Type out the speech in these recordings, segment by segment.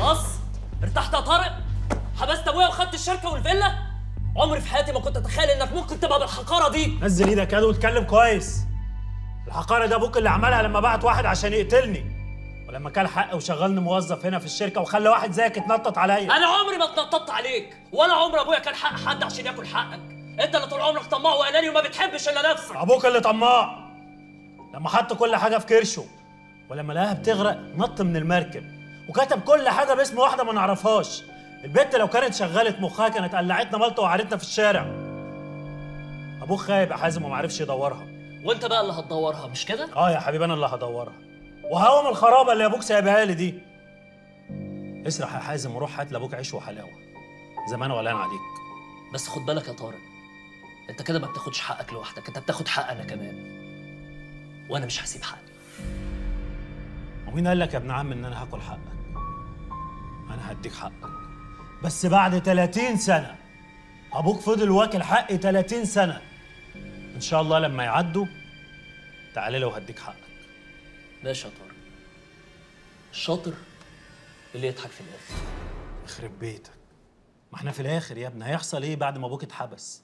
خلاص ارتحت يا طارق. حبست أبويا وخدت الشركة والفيلا. عمري في حياتي ما كنت أتخيل إنك ممكن تبقى بالحقارة دي. نزل إيدك كده واتكلم كويس. الحقارة ده أبوك اللي عملها لما بعت واحد عشان يقتلني. ولما كان حق وشغلني موظف هنا في الشركة وخلى واحد زيك يتنطط عليا. أنا عمري ما اتنططت عليك ولا عمر أبويا كان حق حد عشان ياكل حقك. أنت اللي طول عمرك طماع واناني وما بتحبش إلا نفسك. أبوك اللي طماع. لما حط كل حاجة في كرشه ولما لقاها بتغرق نط من المركب. وكتب كل حاجة باسم واحدة ما نعرفهاش. البت لو كانت شغلت مخها كانت قلعتنا ملطه وقعدتنا في الشارع. أبوك خايب يا حازم وما عرفش يدورها. وأنت بقى اللي هتدورها مش كده؟ آه يا حبيبي أنا اللي هدورها. وهقوم الخرابة اللي أبوك سايبها لي دي. اسرح يا حازم وروح هات لأبوك عيش وحلاوة. زمان ولان عليك. بس خد بالك يا طارق أنت كده ما بتاخدش حقك لوحدك أنت بتاخد حق أنا كمان. وأنا مش هسيب حقي. ومين قال لك يا ابن عم إن أنا هاكل حقك؟ أنا هديك حقك بس بعد 30 سنة. أبوك فضل واكل حقي 30 سنة. إن شاء الله لما يعدوا تعالى لي وهديك حقك. يا طارق الشاطر اللي يضحك في الآخر. يخرب بيتك. ما إحنا في الآخر يا ابني. هيحصل إيه بعد ما أبوك اتحبس؟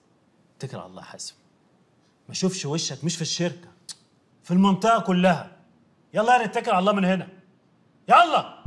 اتكل على الله حاسب. ما اشوفش وشك مش في الشركة. في المنطقة كلها. يلا نتكل على الله من هنا. يلا!